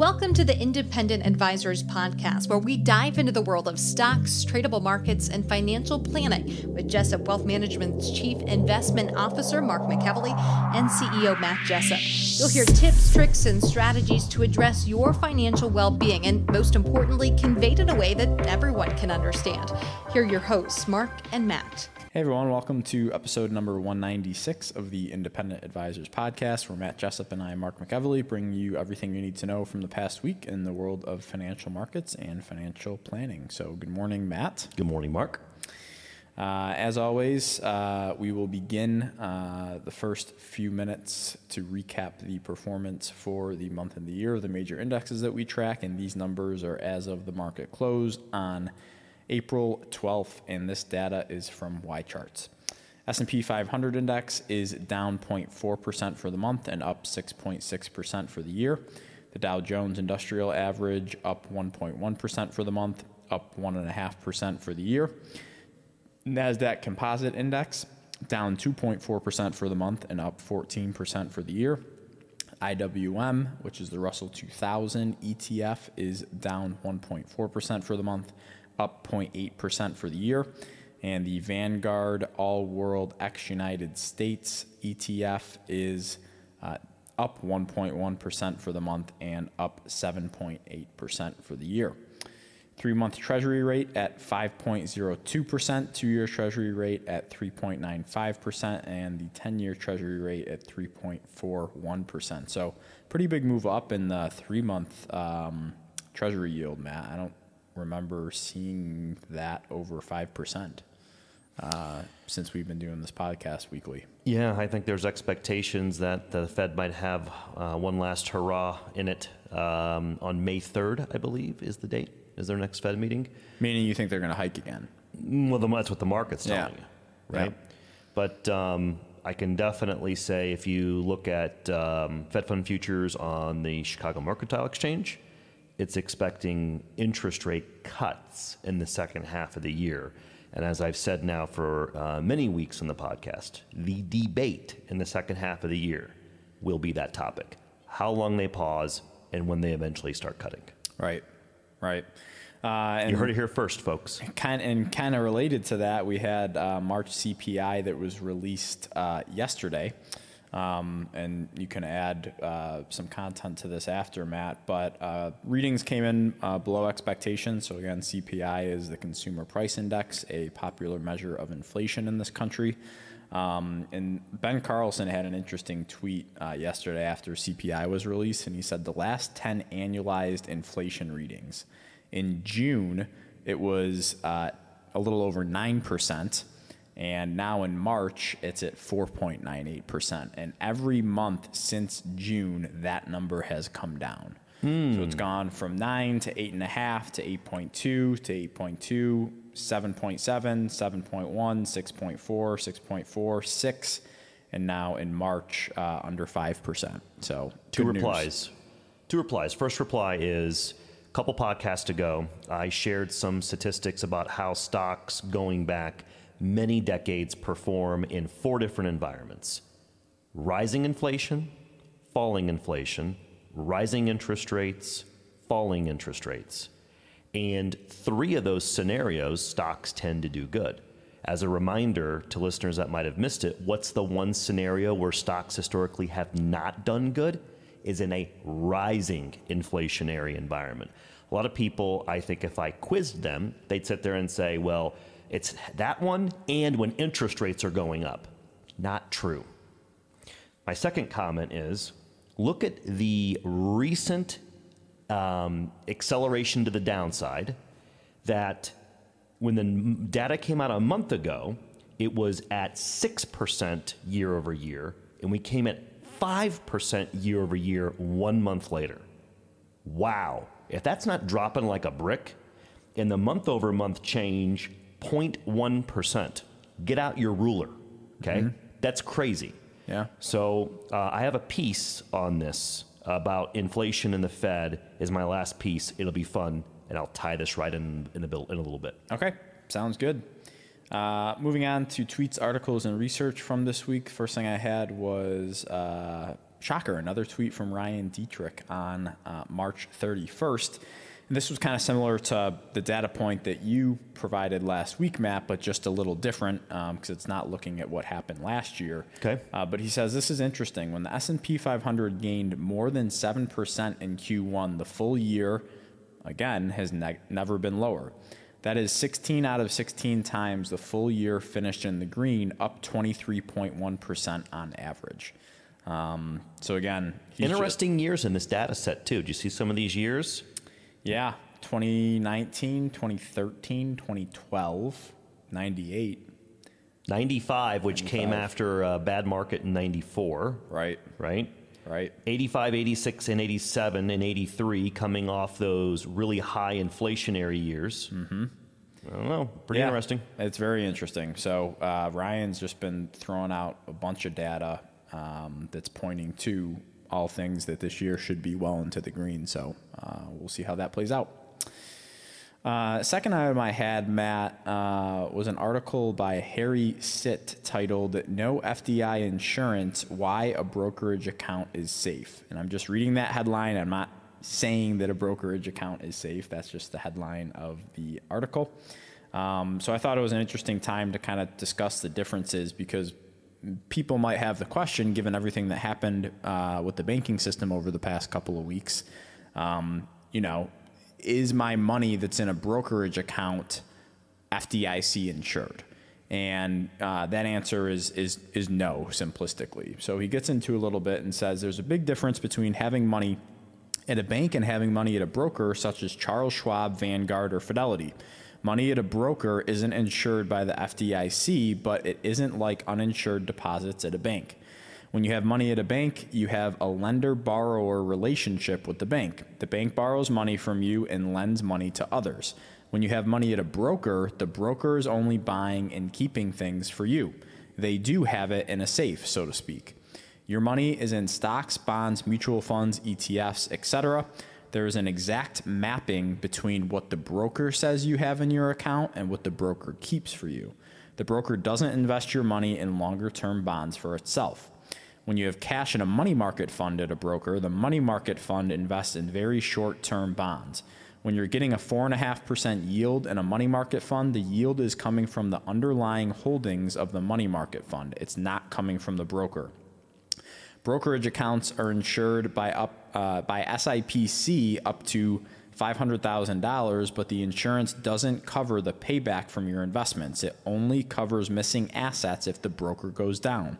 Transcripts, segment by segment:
Welcome to the Independent Advisors Podcast, where we dive into the world of stocks, tradable markets, and financial planning with Jessup Wealth Management's Chief Investment Officer, Mark McEvily, and CEO, Matt Jessup. You'll hear tips, tricks, and strategies to address your financial well being, and most importantly, conveyed in a way that everyone can understand. Here are your hosts, Mark and Matt. Hey everyone, welcome to episode number 196 of the Independent Advisors Podcast, where Matt Jessup and I, Mark McEvily, bring you everything you need to know from the past week in the world of financial markets and financial planning. So, good morning, Matt. Good morning, Mark. Uh, as always, uh, we will begin uh, the first few minutes to recap the performance for the month and the year of the major indexes that we track, and these numbers are as of the market close on April 12th, and this data is from YCharts. S&P 500 index is down 0.4% for the month and up 6.6% for the year. The Dow Jones Industrial Average up 1.1% for the month, up 1.5% for the year. Nasdaq Composite Index down 2.4% for the month and up 14% for the year. IWM, which is the Russell 2000 ETF, is down 1.4% for the month, up 0.8% for the year. And the Vanguard All World X United States ETF is uh, up 1.1% for the month and up 7.8% for the year. Three month Treasury rate at 5.02%, two year Treasury rate at 3.95%, and the 10 year Treasury rate at 3.41%. So, pretty big move up in the three month um, Treasury yield, Matt. I don't remember seeing that over 5% uh, since we've been doing this podcast weekly. Yeah, I think there's expectations that the Fed might have uh, one last hurrah in it um, on May 3rd, I believe, is the date. Is their next Fed meeting? Meaning you think they're going to hike again? Well, that's what the market's telling yeah. you, right? Yeah. But um, I can definitely say if you look at um, Fed fund futures on the Chicago Mercantile Exchange, it's expecting interest rate cuts in the second half of the year. And as I've said now for uh, many weeks on the podcast, the debate in the second half of the year will be that topic how long they pause and when they eventually start cutting. Right, right. Uh, you heard it here first, folks. Kind and kind of related to that, we had uh, March CPI that was released uh, yesterday. Um, and you can add uh, some content to this after, Matt. But uh, readings came in uh, below expectations. So, again, CPI is the Consumer Price Index, a popular measure of inflation in this country. Um, and Ben Carlson had an interesting tweet uh, yesterday after CPI was released, and he said the last 10 annualized inflation readings in June, it was uh, a little over 9%. And now in March, it's at 4.98%. And every month since June, that number has come down. Hmm. So it's gone from 9 to 8.5 to 8.2 to 8.2, 7.7, 7.1, 6.4, 6.4, 6, and now in March, uh, under 5%. So two replies. News. Two replies. First reply is a couple podcasts ago, I shared some statistics about how stocks going back – many decades perform in four different environments rising inflation, falling inflation, rising interest rates, falling interest rates. And three of those scenarios, stocks tend to do good. As a reminder to listeners that might have missed it, what's the one scenario where stocks historically have not done good? Is in a rising inflationary environment. A lot of people, I think, if I quizzed them, they'd sit there and say, well, it's that one and when interest rates are going up. Not true. My second comment is look at the recent um, acceleration to the downside that when the data came out a month ago, it was at 6% year over year, and we came at 5% year over year one month later. Wow. If that's not dropping like a brick, and the month over month change 0.1%. Get out your ruler, okay? Mm-hmm. That's crazy. Yeah. So uh, I have a piece on this about inflation in the Fed is my last piece. It'll be fun, and I'll tie this right in in, the bill, in a little bit. Okay, sounds good. Uh, moving on to tweets, articles, and research from this week. First thing I had was uh, shocker, another tweet from Ryan Detrick on uh, March 31st. And this was kind of similar to the data point that you provided last week, Matt, but just a little different because um, it's not looking at what happened last year. Okay. Uh, but he says this is interesting. When the S&P 500 gained more than 7% in Q1, the full year, again, has ne- never been lower. That is 16 out of 16 times the full year finished in the green, up 23.1% on average. Um, so again, interesting years in this data set too. Do you see some of these years? Yeah, 2019, 2013, 2012, 98. 95, which 95. came after a bad market in 94. Right, Right? right. 85, 86, and 87, and 83 coming off those really high inflationary years. Mm-hmm. I don't know. Pretty Yeah, interesting. It's very interesting. So uh, Ryan's just been throwing out a bunch of data um, that's pointing to all things that this year should be well into the green. So uh, we'll see how that plays out. Uh, second item I had, Matt, uh, was an article by Harry Sit titled No FDI Insurance Why a Brokerage Account is Safe. And I'm just reading that headline. I'm not saying that a brokerage account is safe. That's just the headline of the article. Um, so I thought it was an interesting time to kind of discuss the differences because people might have the question, given everything that happened uh, with the banking system over the past couple of weeks. Um, you know, is my money that's in a brokerage account FDIC insured? And uh, that answer is is is no, simplistically. So he gets into a little bit and says there's a big difference between having money at a bank and having money at a broker such as Charles Schwab, Vanguard, or Fidelity. Money at a broker isn't insured by the FDIC, but it isn't like uninsured deposits at a bank. When you have money at a bank, you have a lender borrower relationship with the bank. The bank borrows money from you and lends money to others. When you have money at a broker, the broker is only buying and keeping things for you. They do have it in a safe, so to speak. Your money is in stocks, bonds, mutual funds, ETFs, etc. There is an exact mapping between what the broker says you have in your account and what the broker keeps for you. The broker doesn't invest your money in longer term bonds for itself. When you have cash in a money market fund at a broker, the money market fund invests in very short term bonds. When you're getting a 4.5% yield in a money market fund, the yield is coming from the underlying holdings of the money market fund. It's not coming from the broker. Brokerage accounts are insured by up uh, by SIPC up to $500,000, but the insurance doesn't cover the payback from your investments. It only covers missing assets if the broker goes down.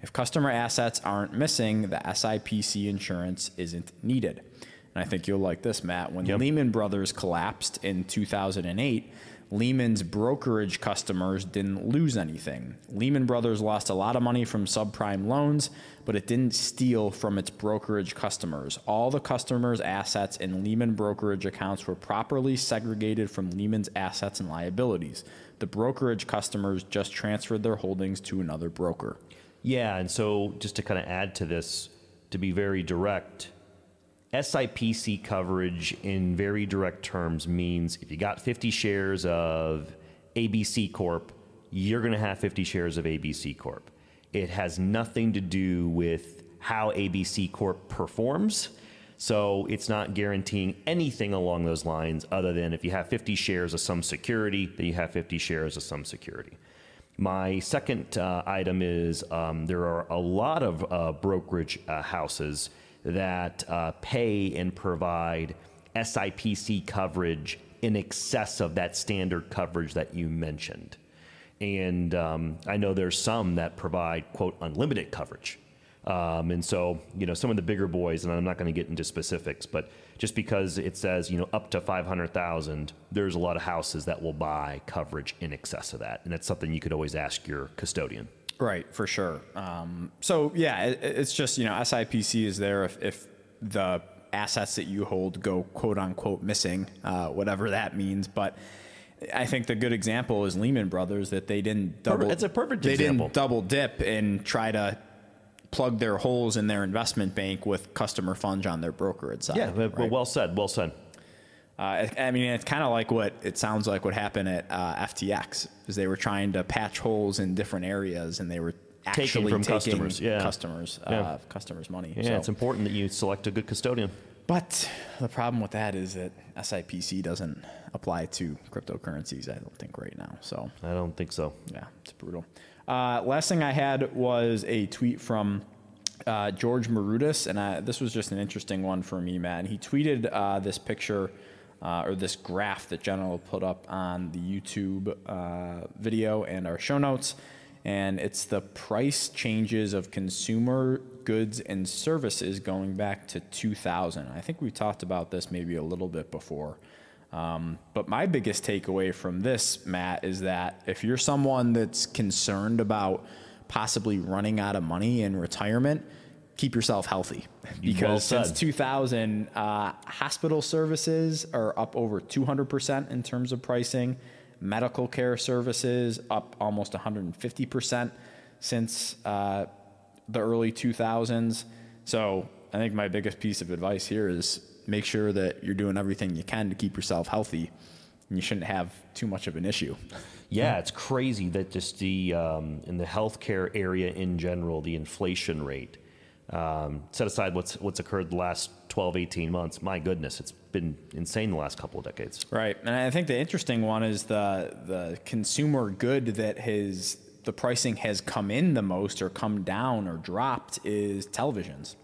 If customer assets aren't missing, the SIPC insurance isn't needed. And I think you'll like this, Matt. When Yep. Lehman Brothers collapsed in 2008, Lehman's brokerage customers didn't lose anything. Lehman Brothers lost a lot of money from subprime loans, but it didn't steal from its brokerage customers. All the customers' assets in Lehman brokerage accounts were properly segregated from Lehman's assets and liabilities. The brokerage customers just transferred their holdings to another broker. Yeah, and so just to kind of add to this, to be very direct, SIPC coverage in very direct terms means if you got 50 shares of ABC Corp, you're going to have 50 shares of ABC Corp. It has nothing to do with how ABC Corp performs. So it's not guaranteeing anything along those lines other than if you have 50 shares of some security, then you have 50 shares of some security. My second uh, item is um, there are a lot of uh, brokerage uh, houses that uh, pay and provide SIPC coverage in excess of that standard coverage that you mentioned. And um, I know there's some that provide, quote, unlimited coverage. Um, and so, you know, some of the bigger boys, and I'm not going to get into specifics, but just because it says, you know, up to 500,000, there's a lot of houses that will buy coverage in excess of that. And that's something you could always ask your custodian. Right, for sure. Um, so yeah, it, it's just you know SIPC is there if, if the assets that you hold go quote unquote missing, uh, whatever that means. But I think the good example is Lehman Brothers that they didn't double. It's a perfect they example. didn't double dip and try to plug their holes in their investment bank with customer funds on their brokerage side. Yeah, right? well said, well said. Uh, I mean, it's kind of like what it sounds like what happened at uh, FTX, is they were trying to patch holes in different areas, and they were Taking actually from taking customers, yeah. customers, Yeah. uh, customers' money. Yeah, So- it's important that you select a good custodian. But the problem with that is that SIPC doesn't apply to cryptocurrencies. I don't think right now. So I don't think so. yeah, it's brutal. Uh, last thing I had was a tweet from uh, George Marutis, and I, this was just an interesting one for me, Matt. And he tweeted uh, this picture uh, or this graph that will put up on the YouTube uh, video and our show notes. And it's the price changes of consumer goods and services going back to 2000. I think we talked about this maybe a little bit before. Um, but my biggest takeaway from this, Matt, is that if you're someone that's concerned about possibly running out of money in retirement, keep yourself healthy. Because Well since 2000, uh, hospital services are up over 200% in terms of pricing. Medical care services up almost 150% since uh, the early 2000s. So I think my biggest piece of advice here is make sure that you're doing everything you can to keep yourself healthy. And you shouldn't have too much of an issue. Yeah, it's crazy that just the um, in the healthcare area in general, the inflation rate. Um, set aside what's what's occurred the last 12, 18 months. My goodness, it's been insane the last couple of decades. Right, and I think the interesting one is the the consumer good that has the pricing has come in the most or come down or dropped is televisions.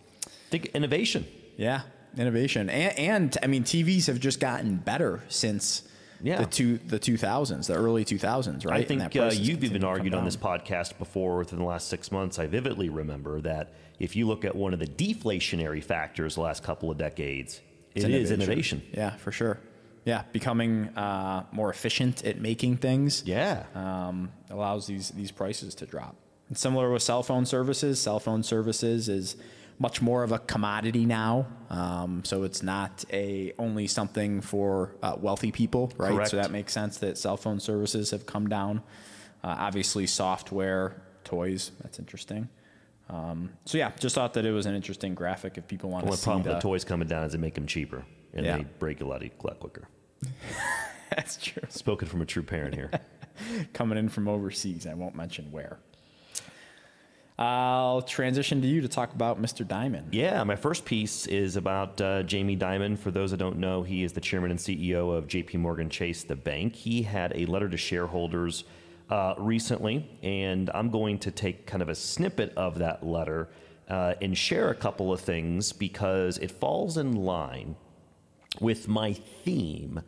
Think innovation. Yeah, innovation, and, and I mean TVs have just gotten better since Yeah. the two the two thousands, the early two thousands, right? I think that uh, you've even argued on this podcast before within the last six months. I vividly remember that if you look at one of the deflationary factors the last couple of decades, It's it is innovation. Yeah, for sure. Yeah, becoming uh, more efficient at making things. Yeah. um, allows these these prices to drop. And similar with cell phone services, cell phone services is much more of a commodity now. Um, so it's not a only something for uh, wealthy people, right? Correct. So that makes sense that cell phone services have come down. Uh, obviously, software, toys, that's interesting. Um, so yeah, just thought that it was an interesting graphic if people want to see problem the. with the toys coming down is they make them cheaper and Yeah. they break a lot, a lot quicker. that's true. Spoken from a true parent here. Coming in from overseas, I won't mention where. I'll transition to you to talk about Mr. Dimon. Yeah, my first piece is about uh, Jamie Dimon. For those that don't know, he is the chairman and CEO of JP Morgan Chase, the bank. He had a letter to shareholders uh, recently, and I'm going to take kind of a snippet of that letter uh, and share a couple of things because it falls in line with my theme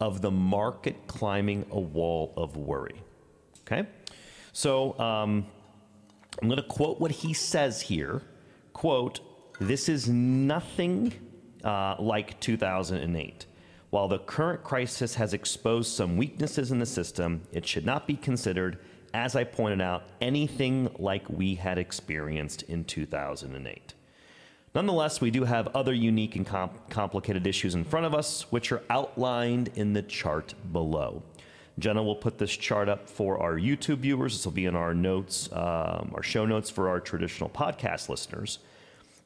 of the market climbing a wall of worry. Okay? So, um, I'm going to quote what he says here. Quote, this is nothing uh, like 2008. While the current crisis has exposed some weaknesses in the system, it should not be considered, as I pointed out, anything like we had experienced in 2008. Nonetheless, we do have other unique and com- complicated issues in front of us, which are outlined in the chart below. Jenna will put this chart up for our YouTube viewers. This will be in our notes, um, our show notes for our traditional podcast listeners.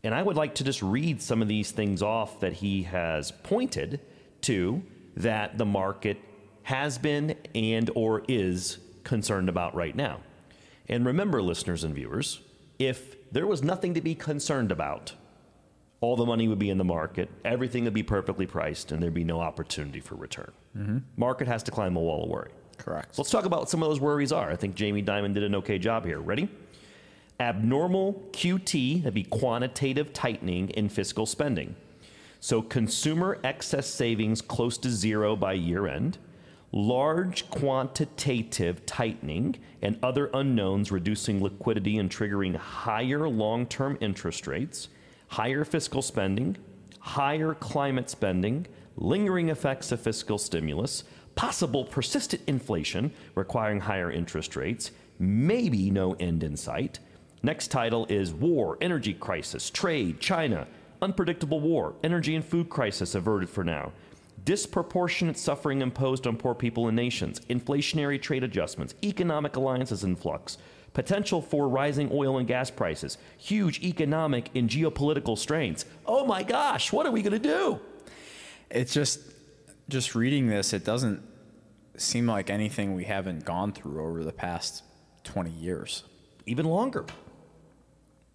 And I would like to just read some of these things off that he has pointed to that the market has been and or is concerned about right now. And remember, listeners and viewers, if there was nothing to be concerned about, all the money would be in the market, everything would be perfectly priced, and there'd be no opportunity for return. Mm-hmm. Market has to climb a wall of worry. Correct. So let's talk about what some of those worries are. I think Jamie Dimon did an okay job here. Ready? Abnormal QT, that'd be quantitative tightening in fiscal spending. So consumer excess savings close to zero by year end, large quantitative tightening and other unknowns reducing liquidity and triggering higher long term interest rates, higher fiscal spending, higher climate spending, lingering effects of fiscal stimulus, possible persistent inflation requiring higher interest rates, maybe no end in sight. Next title is War, Energy Crisis, Trade, China, Unpredictable War, Energy and Food Crisis averted for now. Disproportionate suffering imposed on poor people and nations, inflationary trade adjustments, economic alliances in flux, potential for rising oil and gas prices, huge economic and geopolitical strains. Oh my gosh, what are we going to do? It's just just reading this, it doesn't seem like anything we haven't gone through over the past 20 years. even longer.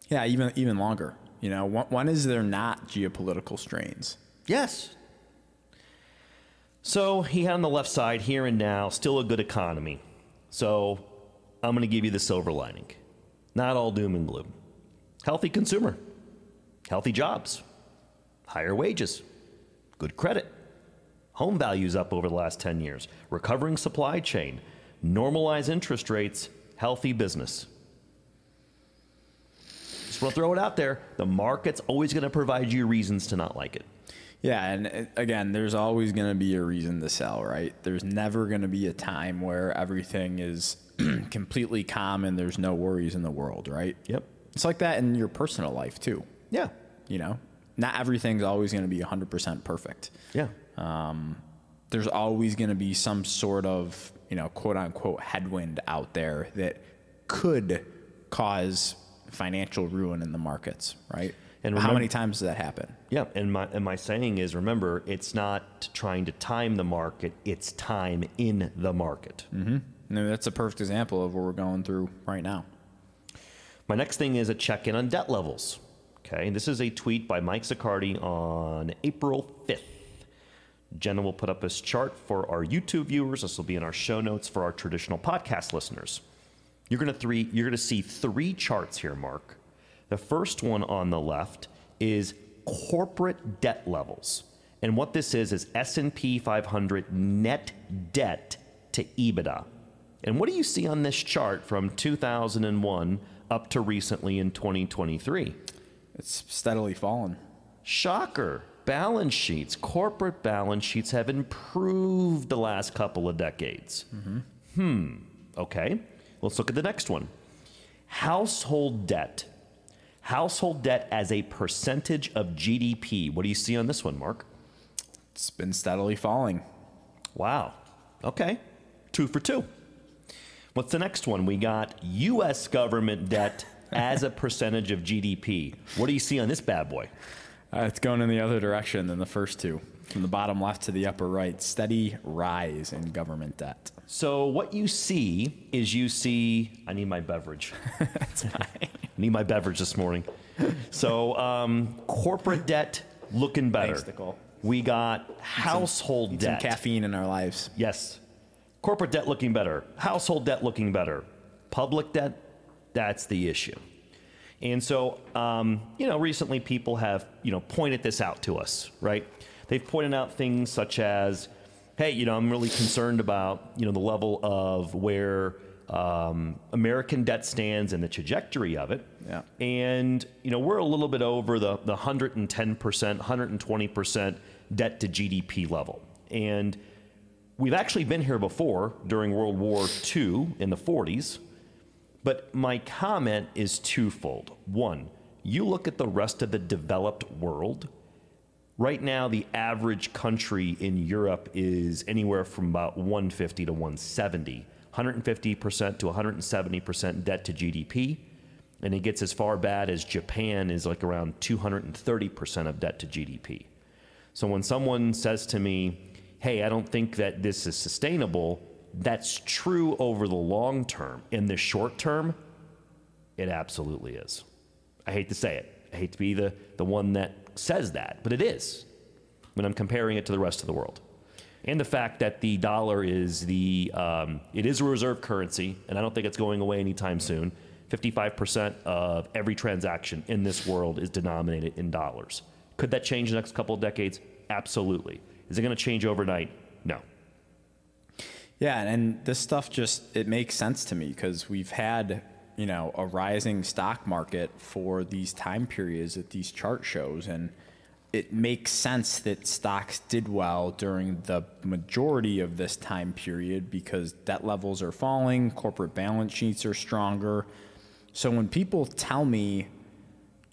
Yeah, even even longer. You know, when, when is there not geopolitical strains? Yes. So he had on the left side here and now, still a good economy. So I'm going to give you the silver lining. Not all doom and gloom. Healthy consumer, healthy jobs, higher wages, good credit, home values up over the last 10 years, recovering supply chain, normalized interest rates, healthy business. Just want to throw it out there. The market's always going to provide you reasons to not like it. Yeah, and uh, again, there's always going to be a reason to sell, right? There's never going to be a time where everything is completely calm and there's no worries in the world, right? Yep. It's like that in your personal life too. Yeah. You know, not everything's always going to be 100% perfect. Yeah. Um, there's always going to be some sort of, you know, quote unquote headwind out there that could cause financial ruin in the markets, right? And how many times does that happen? Yeah, and my and my saying is remember, it's not trying to time the market, it's time in the market. Mm-hmm. That's a perfect example of what we're going through right now. My next thing is a check-in on debt levels. Okay, this is a tweet by Mike Zaccardi on April 5th. Jenna will put up this chart for our YouTube viewers. This will be in our show notes for our traditional podcast listeners. You're gonna three you're gonna see three charts here, Mark. The first one on the left is corporate debt levels. And what this is is S&P 500 net debt to EBITDA. And what do you see on this chart from 2001 up to recently in 2023? It's steadily fallen. Shocker. Balance sheets, corporate balance sheets have improved the last couple of decades. Hmm. Okay. Let's look at the next one. Household debt. Household debt as a percentage of GDP. What do you see on this one, Mark? It's been steadily falling. Wow. Okay. Two for two. What's the next one? We got U.S. government debt as a percentage of GDP. What do you see on this bad boy? Uh, it's going in the other direction than the first two. From the bottom left to the upper right, steady rise in government debt. So what you see is you see. I need my beverage. That's fine. I need my beverage this morning. So um, corporate debt looking better. Thanks. We got household some debt. caffeine in our lives. Yes. Corporate debt looking better. Household debt looking better. Public debt, that's the issue. And so, um, you know, recently people have, you know, pointed this out to us, right? They've pointed out things such as, hey, you know, I'm really concerned about, you know, the level of where um, American debt stands and the trajectory of it. Yeah. And, you know, we're a little bit over the, the 110%, 120% debt to GDP level. And we've actually been here before during World War II in the 40s. But my comment is twofold. One, you look at the rest of the developed world. Right now, the average country in Europe is anywhere from about 150 to 170, 150% to 170% debt to GDP. And it gets as far bad as Japan is like around 230% of debt to GDP. So when someone says to me, hey, I don't think that this is sustainable, that's true over the long term. In the short term, it absolutely is. I hate to say it. I hate to be the, the one that says that, but it is when I'm comparing it to the rest of the world. And the fact that the dollar is the um, it is a reserve currency, and I don't think it's going away anytime soon. 55% of every transaction in this world is denominated in dollars. Could that change in the next couple of decades? Absolutely. Is it going to change overnight? No. Yeah, and this stuff just it makes sense to me because we've had you know a rising stock market for these time periods that these chart shows, and it makes sense that stocks did well during the majority of this time period because debt levels are falling, corporate balance sheets are stronger. So when people tell me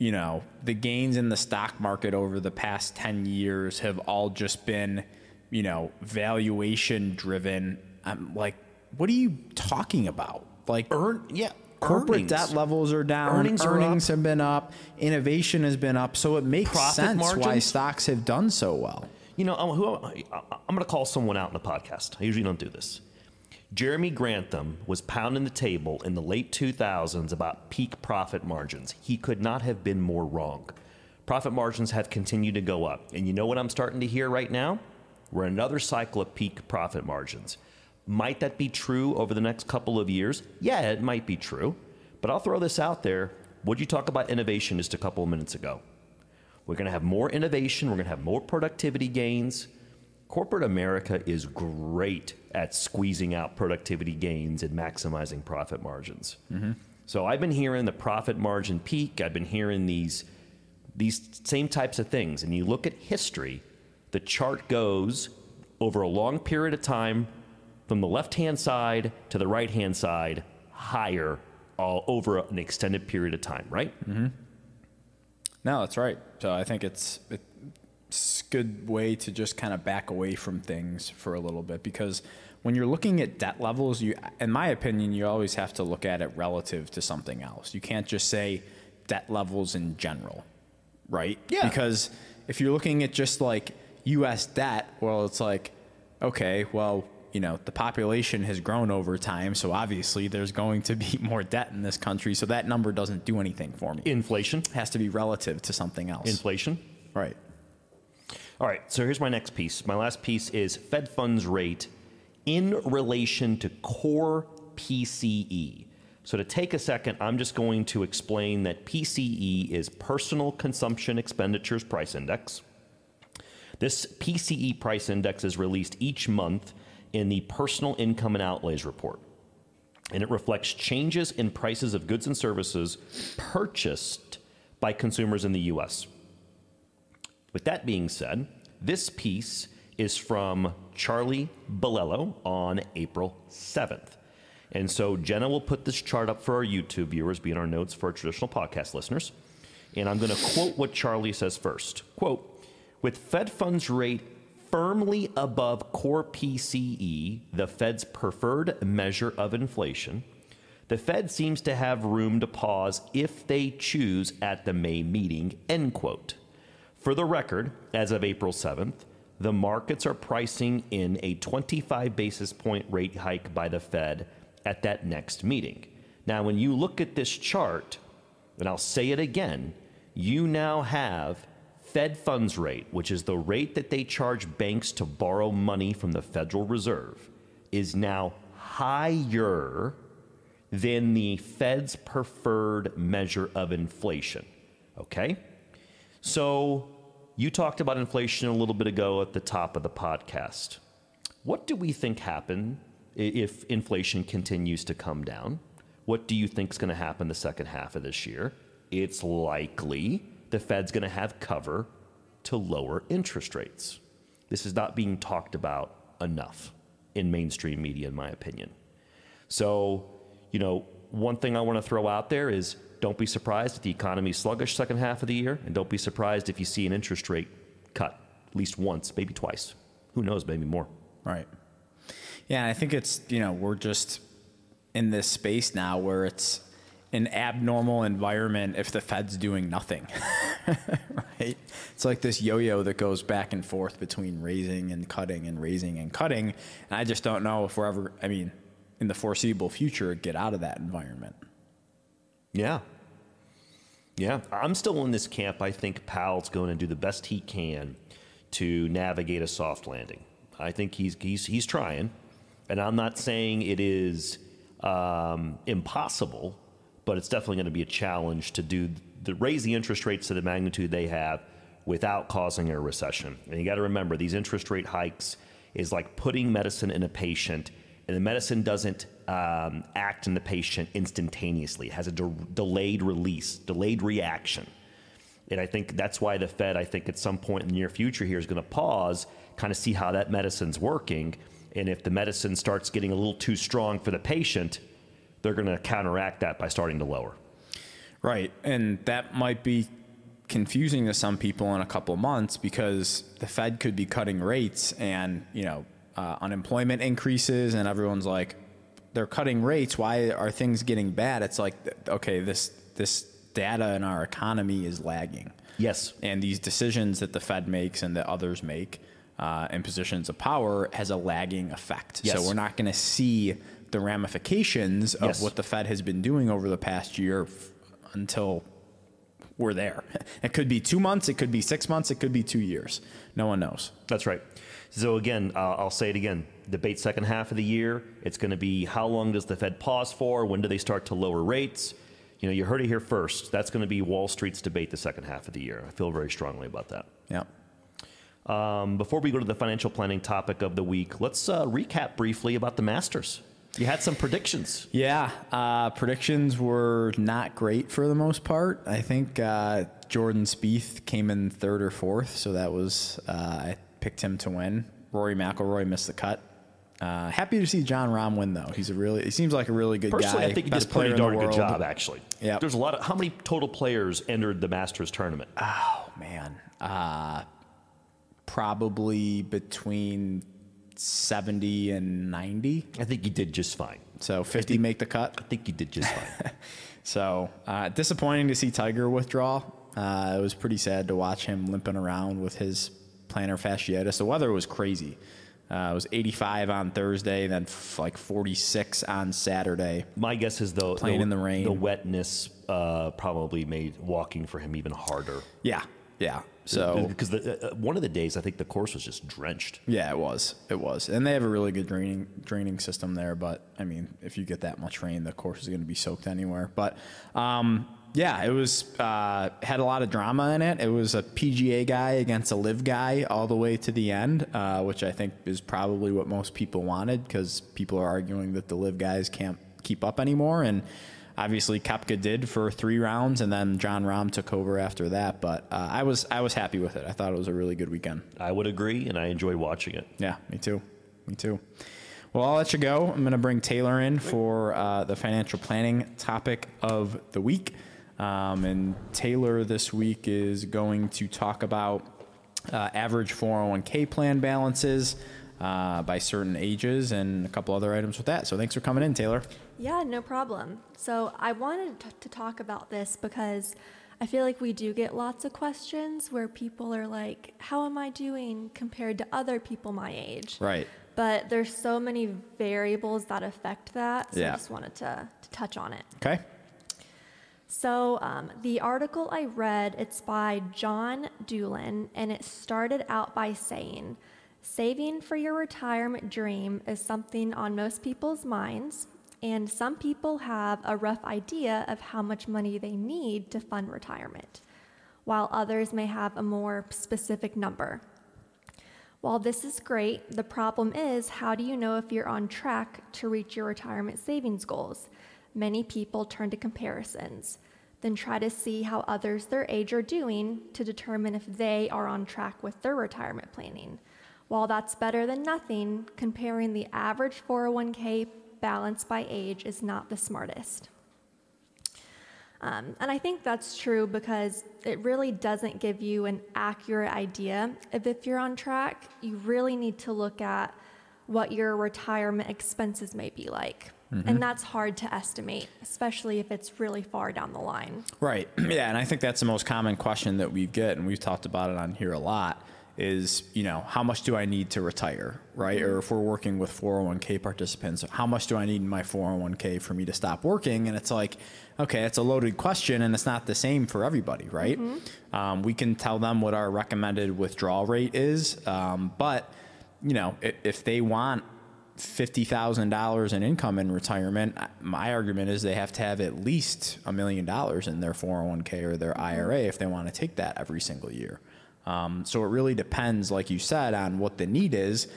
you know, the gains in the stock market over the past 10 years have all just been, you know, valuation driven. I'm like, what are you talking about? Like, Earn, yeah. corporate earnings. debt levels are down, Earnings earnings, are have been up, innovation has been up. So it makes Profit sense why stocks have done so well. You know, I'm, I'm going to call someone out in the podcast. I usually don't do this. Jeremy Grantham was pounding the table in the late 2000s about peak profit margins. He could not have been more wrong. Profit margins have continued to go up. And you know what I'm starting to hear right now? We're another cycle of peak profit margins. Might that be true over the next couple of years? Yeah, it might be true. But I'll throw this out there. What you talk about innovation just a couple of minutes ago? We're going to have more innovation. We're going to have more productivity gains. Corporate America is great at squeezing out productivity gains and maximizing profit margins. Mm-hmm. So I've been hearing the profit margin peak. I've been hearing these these same types of things. And you look at history, the chart goes over a long period of time from the left hand side to the right hand side higher all over an extended period of time, right? Mm-hmm. No, that's right. So I think it's it's a good way to just kind of back away from things for a little bit because when you're looking at debt levels, you in my opinion, you always have to look at it relative to something else. You can't just say debt levels in general, right? Yeah. Because if you're looking at just like US debt, well, it's like okay, well, you know, the population has grown over time, so obviously there's going to be more debt in this country, so that number doesn't do anything for me. Inflation It has to be relative to something else. Inflation. right. All right, so here's my next piece. My last piece is Fed funds rate in relation to core PCE. So, to take a second, I'm just going to explain that PCE is Personal Consumption Expenditures Price Index. This PCE price index is released each month in the Personal Income and Outlays Report, and it reflects changes in prices of goods and services purchased by consumers in the US. With that being said, this piece is from Charlie Bilello on April 7th. And so Jenna will put this chart up for our YouTube viewers, being our notes for our traditional podcast listeners. And I'm going to quote what Charlie says first. Quote, with Fed funds rate firmly above core PCE, the Fed's preferred measure of inflation, the Fed seems to have room to pause if they choose at the May meeting, end quote. For the record, as of April 7th, the markets are pricing in a 25 basis point rate hike by the Fed at that next meeting. Now, when you look at this chart, and I'll say it again, you now have Fed funds rate, which is the rate that they charge banks to borrow money from the Federal Reserve, is now higher than the Fed's preferred measure of inflation. Okay? So, you talked about inflation a little bit ago at the top of the podcast. What do we think happen if inflation continues to come down? What do you think is going to happen the second half of this year? It's likely the Fed's going to have cover to lower interest rates. This is not being talked about enough in mainstream media, in my opinion. So, you know, one thing I want to throw out there is don't be surprised if the economy is sluggish second half of the year, and don't be surprised if you see an interest rate cut at least once, maybe twice. Who knows, maybe more. Right. Yeah, I think it's, you know, we're just in this space now where it's an abnormal environment if the Fed's doing nothing. right? It's like this yo yo that goes back and forth between raising and cutting and raising and cutting. And I just don't know if we're ever, I mean, in the foreseeable future, get out of that environment. Yeah. Yeah. I'm still in this camp. I think Powell's going to do the best he can to navigate a soft landing. I think he's, he's, he's trying. And I'm not saying it is um, impossible, but it's definitely going to be a challenge to do the raise the interest rates to the magnitude they have without causing a recession. And you got to remember these interest rate hikes is like putting medicine in a patient, and the medicine doesn't um, act in the patient instantaneously. It has a de- delayed release, delayed reaction. And I think that's why the Fed, I think at some point in the near future here, is going to pause, kind of see how that medicine's working. And if the medicine starts getting a little too strong for the patient, they're going to counteract that by starting to lower. Right. And that might be confusing to some people in a couple months because the Fed could be cutting rates and, you know, uh, unemployment increases and everyone's like, they're cutting rates. Why are things getting bad? It's like, okay, this, this data in our economy is lagging. Yes. And these decisions that the Fed makes and that others make uh, in positions of power has a lagging effect. Yes. So we're not going to see the ramifications of Yes. what the Fed has been doing over the past year f- until we're there. It could be two months, it could be six months, it could be two years. No one knows. That's right. So again, uh, I'll say it again. Debate second half of the year. It's going to be how long does the Fed pause for? When do they start to lower rates? You know, you heard it here first. That's going to be Wall Street's debate the second half of the year. I feel very strongly about that. Yeah. Um, before we go to the financial planning topic of the week, let's uh, recap briefly about the Masters. You had some predictions. Yeah, uh, predictions were not great for the most part. I think uh, Jordan Spieth came in third or fourth, so that was uh, I picked him to win. Rory McIlroy missed the cut. Uh, happy to see Jon Rahm win though. He's a really he seems like a really good Personally, guy. I think he Best did a pretty darn good job, actually. Yeah. There's a lot of how many total players entered the Masters tournament? Oh man, uh, probably between seventy and ninety. I think he did just fine. So fifty make the cut. I think he did just fine. So uh, disappointing to see Tiger withdraw. Uh, it was pretty sad to watch him limping around with his plantar fasciitis. The weather was crazy. Uh, it was 85 on Thursday, then f- like 46 on Saturday. My guess is though Playing the, in the rain. the wetness uh, probably made walking for him even harder. Yeah, yeah. So because the, uh, one of the days I think the course was just drenched. yeah, it was, it was, and they have a really good draining draining system there. But I mean, if you get that much rain, the course is going to be soaked anywhere. But um, yeah, it was uh, had a lot of drama in it. It was a PGA guy against a LIV guy all the way to the end, uh, which I think is probably what most people wanted because people are arguing that the LIV guys can't keep up anymore. And obviously, Koepka did for three rounds, and then Jon Rahm took over after that. But uh, I was I was happy with it. I thought it was a really good weekend. I would agree, and I enjoyed watching it. Yeah, me too. Me too. Well, I'll let you go. I'm going to bring Taylor in for uh, the financial planning topic of the week. Um, and Taylor this week is going to talk about uh, average 401k plan balances uh, by certain ages and a couple other items with that. So thanks for coming in, Taylor. Yeah, no problem. So I wanted to talk about this because I feel like we do get lots of questions where people are like, How am I doing compared to other people my age? Right. But there's so many variables that affect that. So Yeah. I just wanted to, to touch on it. Okay. So um, the article I read, it's by John Doolin, and it started out by saying, saving for your retirement dream is something on most people's minds, and some people have a rough idea of how much money they need to fund retirement, while others may have a more specific number. While this is great, the problem is how do you know if you're on track to reach your retirement savings goals? Many people turn to comparisons, then try to see how others their age are doing to determine if they are on track with their retirement planning. While that's better than nothing, comparing the average 401k balance by age is not the smartest. Um, and I think that's true because it really doesn't give you an accurate idea of if you're on track. You really need to look at what your retirement expenses may be like. And that's hard to estimate, especially if it's really far down the line. Right. Yeah, and I think that's the most common question that we get, and we've talked about it on here a lot. Is you know how much do I need to retire, right? Or if we're working with 401k participants, how much do I need in my 401k for me to stop working? And it's like, okay, it's a loaded question, and it's not the same for everybody, right? Um, we can tell them what our recommended withdrawal rate is, um, but you know if, if they want fifty thousand dollars in income in retirement, my argument is they have to have at least a million dollars in their four hundred one k or their IRA if they want to take that every single year. Um, so it really depends, like you said, on what the need is.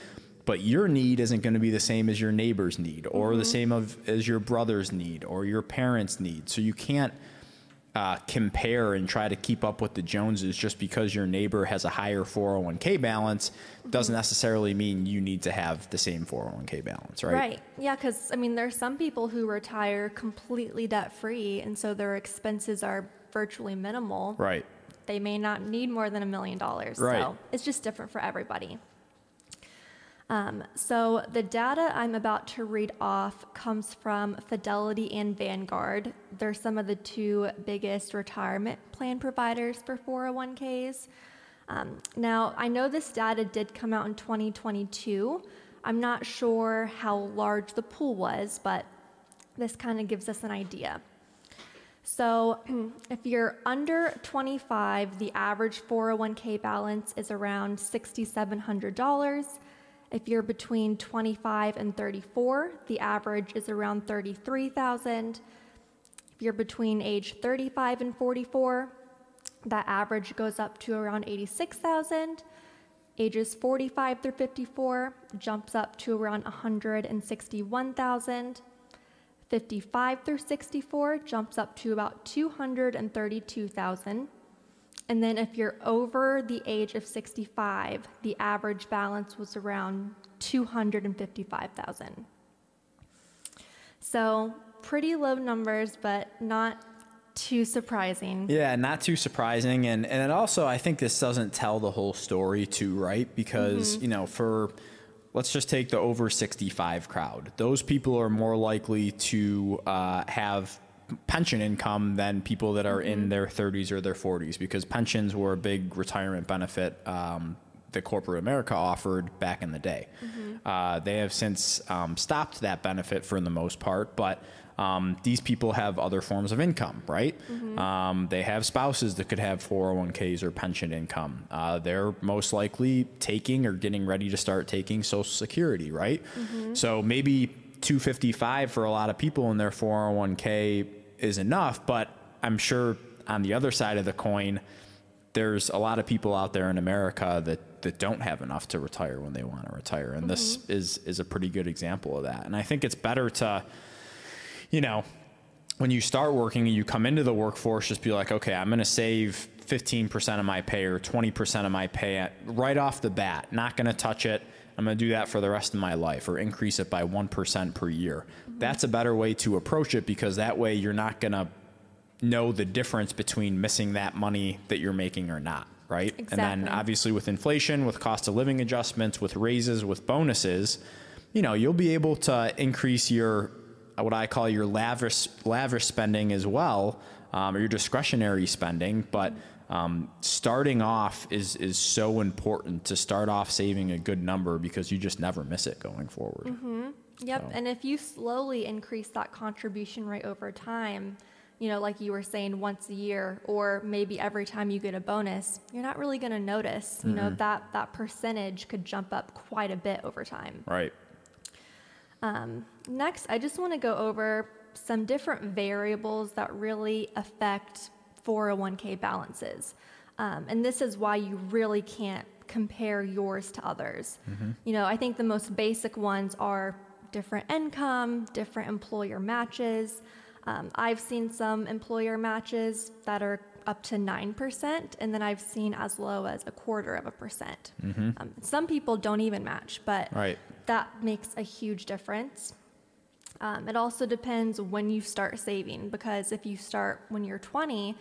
But your need isn't going to be the same as your neighbor's need, or the same of as your brother's need, or your parents' need. So you can't uh, compare and try to keep up with the Joneses just because your neighbor has a higher 401k balance doesn't necessarily mean you need to have the same 401k balance, right? Right. Yeah, because I mean, there's some people who retire completely debt free, and so their expenses are virtually minimal. Right. They may not need more than a million dollars. Right. So it's just different for everybody. Um, so the data I'm about to read off comes from Fidelity and Vanguard. They're some of the two biggest retirement plan providers for 401ks. Um, now, I know this data did come out in 2022. I'm not sure how large the pool was, but this kind of gives us an idea. So, if you're under 25, the average 401k balance is around $6,700. If you're between 25 and 34, the average is around 33,000. If you're between age 35 and 44, that average goes up to around 86,000. Ages 45 through 54 jumps up to around 161,000. 55 through 64 jumps up to about 232,000. And then if you're over the age of 65, the average balance was around 255,000. So pretty low numbers, but not too surprising. Yeah, not too surprising. And, and it also, I think this doesn't tell the whole story too, right? Because, you know, for, let's just take the over 65 crowd. Those people are more likely to uh, have pension income than people that are in their 30s or their 40s because pensions were a big retirement benefit um, that corporate America offered back in the day. Uh, they have since um, stopped that benefit for the most part, but um, these people have other forms of income, right? Um, they have spouses that could have 401ks or pension income. Uh, they're most likely taking or getting ready to start taking Social Security, right? So maybe 255 for a lot of people in their 401k is enough, but I'm sure on the other side of the coin, there's a lot of people out there in America that, that don't have enough to retire when they want to retire. And this mm-hmm. is, is a pretty good example of that. And I think it's better to, you know, when you start working and you come into the workforce, just be like, okay, I'm going to save 15% of my pay or 20% of my pay right off the bat. Not going to touch it. I'm going to do that for the rest of my life or increase it by 1% per year. That's a better way to approach it because that way you're not going to know the difference between missing that money that you're making or not, right? Exactly. And then obviously with inflation, with cost of living adjustments, with raises, with bonuses, you know, you'll be able to increase your what I call your lavish lavish spending as well, um, or your discretionary spending. But um, starting off is is so important to start off saving a good number because you just never miss it going forward. Yep. So- And if you slowly increase that contribution rate over time, you know, like you were saying, once a year, or maybe every time you get a bonus, you're not really going to notice. You know, that that percentage could jump up quite a bit over time. Right. Next, I just want to go over some different variables that really affect 401k balances. Um, and this is why you really can't compare yours to others. You know, I think the most basic ones are different income, different employer matches. Um, I've seen some employer matches that are up to 9%, and then I've seen as low as a quarter of a percent. Um, some people don't even match, but Right. that makes a huge difference. Um, it also depends when you start saving because if you start when you're 20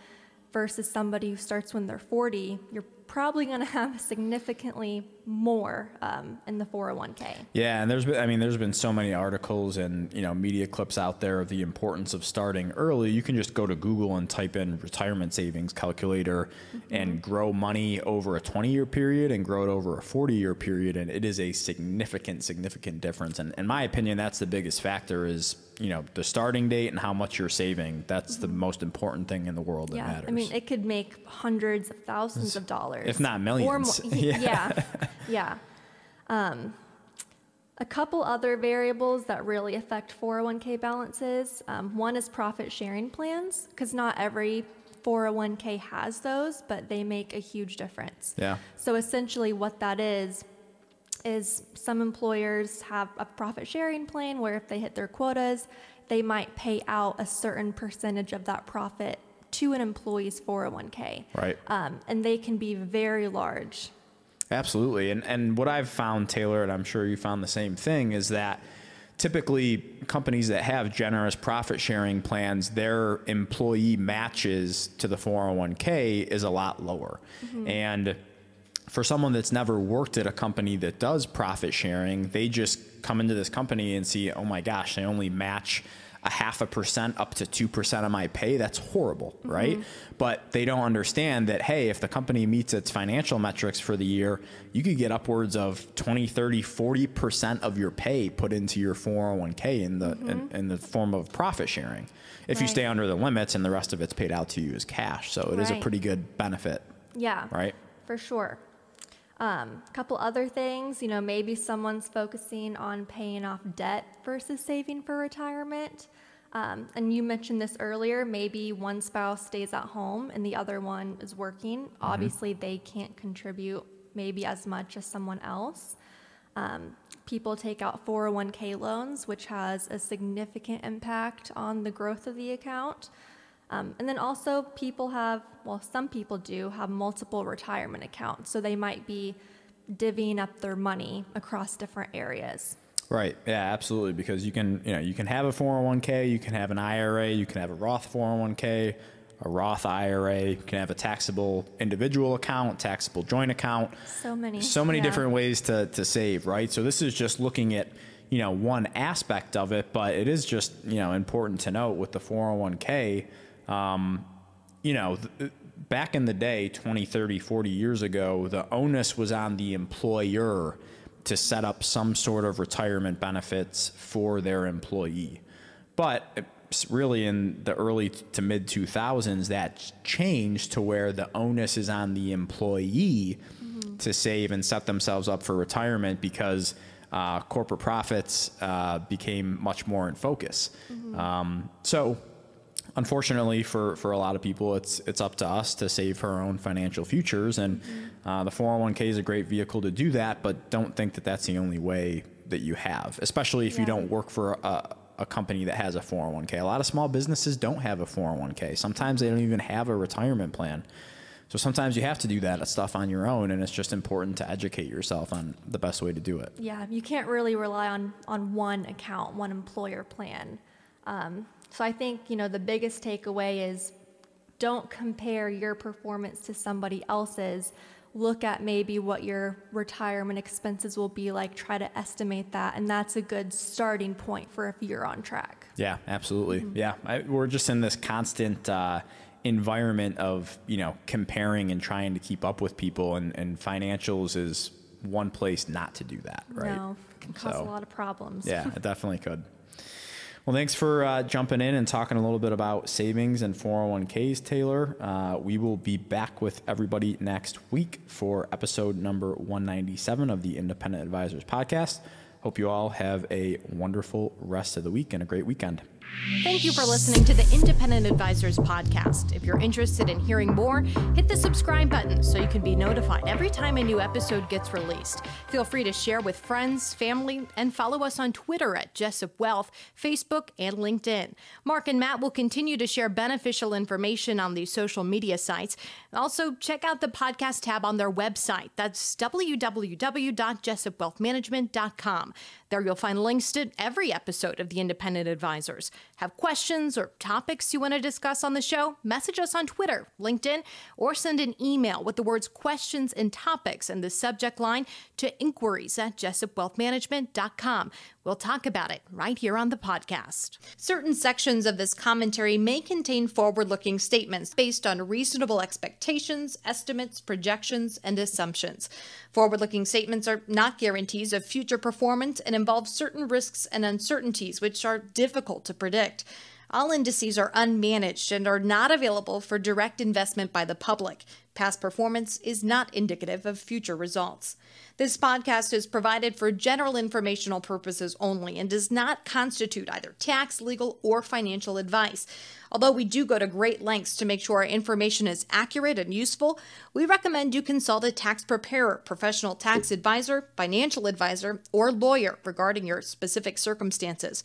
versus somebody who starts when they're 40, you're probably going to have a significantly more um, in the 401k. Yeah, and there's been, I mean, there's been so many articles and you know media clips out there of the importance of starting early. You can just go to Google and type in retirement savings calculator and grow money over a 20 year period and grow it over a 40 year period, and it is a significant, significant difference. And in my opinion, that's the biggest factor is you know the starting date and how much you're saving. That's the most important thing in the world that Yeah, matters. I mean, it could make hundreds of thousands of dollars, if not Or millions. more. yeah, yeah. Um, a couple other variables that really affect 401k balances. Um, one is profit sharing plans, because not every 401k has those, but they make a huge difference. Yeah. So essentially, what that is is some employers have a profit sharing plan where if they hit their quotas, they might pay out a certain percentage of that profit to an employee's 401k. Right. Um, and they can be very large. Absolutely. And and what I've found, Taylor, and I'm sure you found the same thing, is that typically companies that have generous profit sharing plans, their employee matches to the 401k is a lot lower. Mm-hmm. And for someone that's never worked at a company that does profit sharing, they just come into this company and see, oh my gosh, they only match a half a percent up to 2% of my pay, that's horrible, mm-hmm. right? But they don't understand that, hey, if the company meets its financial metrics for the year, you could get upwards of 20, 30, 40% of your pay put into your 401k in the, mm-hmm. in, in, the form of profit sharing. If right. you stay under the limits and the rest of it's paid out to you as cash. So it right. is a pretty good benefit. Yeah. Right? For sure. A um, couple other things, you know, maybe someone's focusing on paying off debt versus saving for retirement. Um, and you mentioned this earlier, maybe one spouse stays at home and the other one is working. Mm-hmm. Obviously, they can't contribute maybe as much as someone else. Um, people take out 401k loans, which has a significant impact on the growth of the account. Um, and then also, people have, well, some people do have multiple retirement accounts. So they might be divvying up their money across different areas. Right. Yeah, absolutely. Because you can, you know, you can have a 401k, you can have an IRA, you can have a Roth 401k, a Roth IRA, you can have a taxable individual account, taxable joint account. So many. So many yeah. different ways to, to save, right? So this is just looking at, you know, one aspect of it, but it is just, you know, important to note with the 401k, um, you know, th- back in the day, 20, 30, 40 years ago, the onus was on the employer to set up some sort of retirement benefits for their employee. But really in the early to mid 2000s, that changed to where the onus is on the employee mm-hmm. to save and set themselves up for retirement because uh, corporate profits uh, became much more in focus. Mm-hmm. Um, so unfortunately for, for a lot of people, it's it's up to us to save our own financial futures, and mm-hmm. uh, the 401k is a great vehicle to do that. But don't think that that's the only way that you have, especially if yeah. you don't work for a, a company that has a 401k. A lot of small businesses don't have a 401k. Sometimes they don't even have a retirement plan. So sometimes you have to do that stuff on your own, and it's just important to educate yourself on the best way to do it. Yeah, you can't really rely on on one account, one employer plan. Um, so I think, you know, the biggest takeaway is don't compare your performance to somebody else's. Look at maybe what your retirement expenses will be like, try to estimate that, and that's a good starting point for if you're on track. Yeah, absolutely. Mm-hmm. Yeah, I, we're just in this constant uh, environment of, you know, comparing and trying to keep up with people, and, and financials is one place not to do that, right? No, it can cause so, a lot of problems. Yeah, it definitely could. Well, thanks for uh, jumping in and talking a little bit about savings and 401ks, Taylor. Uh, we will be back with everybody next week for episode number 197 of the Independent Advisors Podcast. Hope you all have a wonderful rest of the week and a great weekend. Thank you for listening to the Independent Advisors Podcast. If you're interested in hearing more, hit the subscribe button so you can be notified every time a new episode gets released. Feel free to share with friends, family, and follow us on Twitter at Jessup Wealth, Facebook, and LinkedIn. Mark and Matt will continue to share beneficial information on these social media sites. Also, check out the podcast tab on their website. That's www.jessupwealthmanagement.com. There you'll find links to every episode of the Independent Advisors. Have questions or topics you want to discuss on the show? Message us on Twitter, LinkedIn, or send an email with the words questions and topics in the subject line to inquiries at jessupwealthmanagement.com. We'll talk about it right here on the podcast. Certain sections of this commentary may contain forward looking statements based on reasonable expectations, estimates, projections, and assumptions. Forward looking statements are not guarantees of future performance and involve certain risks and uncertainties which are difficult to predict. All indices are unmanaged and are not available for direct investment by the public. Past performance is not indicative of future results. This podcast is provided for general informational purposes only and does not constitute either tax, legal, or financial advice. Although we do go to great lengths to make sure our information is accurate and useful, we recommend you consult a tax preparer, professional tax advisor, financial advisor, or lawyer regarding your specific circumstances.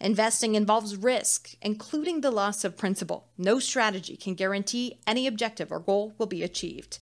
Investing involves risk, including the loss of principal. No strategy can guarantee any objective or goal will be achieved.